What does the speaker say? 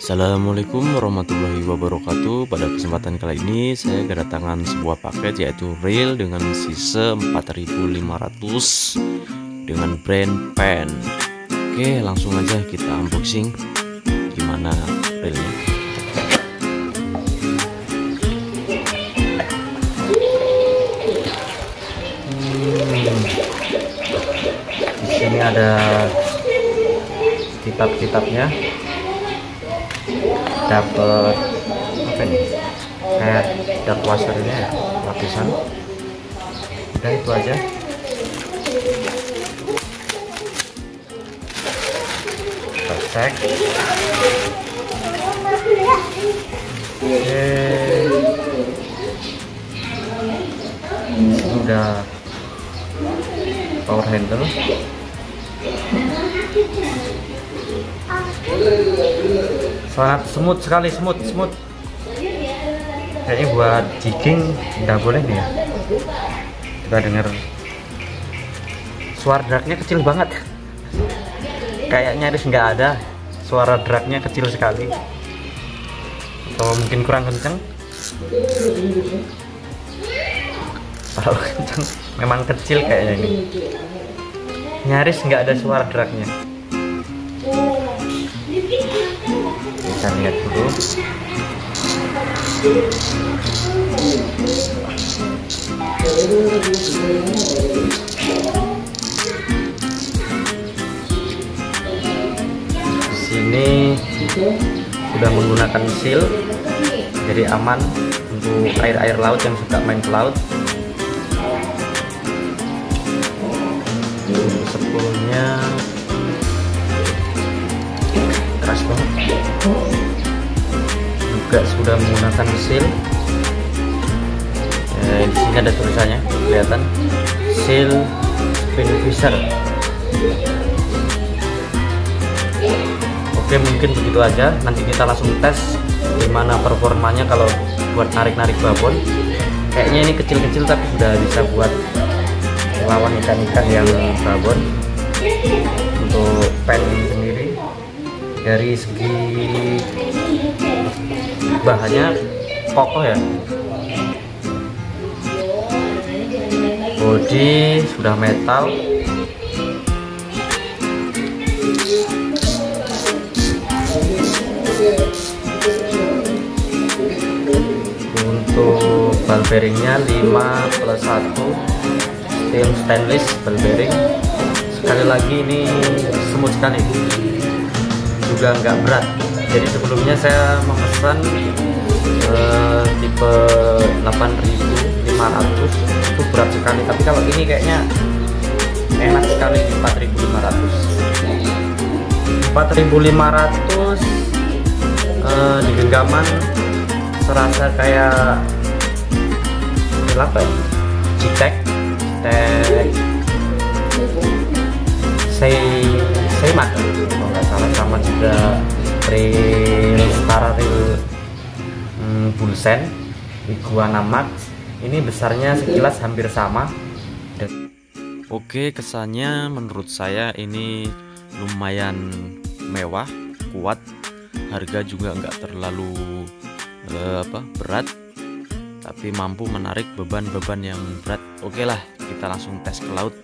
Assalamualaikum warahmatullahi wabarakatuh. Pada kesempatan kali ini saya kedatangan sebuah paket yaitu reel dengan sisa 4500 dengan brand pen. Oke langsung aja kita unboxing. Gimana reelnya hmm. Di sini ada kitab-kitabnya dapat apa nih kayak dark washernya ya lapisan. Udah itu aja. Kita cek udah power handle sangat semut sekali semut semut. Kayaknya buat jigging nggak boleh nih ya. Kita dengar suara dragnya kecil banget. Kayak nyaris nggak ada suara dragnya kecil sekali. Atau mungkin kurang kenceng? Kalau kenceng memang kecil kayaknya ini. Nyaris nggak ada suara dragnya kita lihat dulu. Sini sudah menggunakan seal jadi aman untuk air-air laut yang suka main ke laut. Sepuluhnya juga sudah menggunakan seal. Eh, di sini ada tulisannya kelihatan. Seal Finvisher oke mungkin begitu aja. Nanti kita langsung tes gimana performanya kalau buat narik-narik babon. Kayaknya ini kecil-kecil tapi sudah bisa buat lawan ikan-ikan yang babon. Untuk pen sendiri dari segi bahannya kokoh ya? Body sudah metal. Untuk bal bearingnya 5 plus 1 steel stainless bal bearing. Sekali lagi ini semut sekali juga nggak berat. Jadi sebelumnya saya memesan uh, tipe 8500 itu berat sekali. Tapi kalau ini kayaknya enak sekali di 4500 4500 uh, di genggaman serasa kayak apa ya? Citek Citek saya makan kalau nggak salah sama juga reel setara reel hmm, Bulsen Iguana Max ini besarnya sekilas hampir sama. Oke kesannya menurut saya ini lumayan mewah kuat. Harga juga nggak terlalu uh, apa berat tapi mampu menarik beban-beban yang berat. Oke lah kita langsung tes ke laut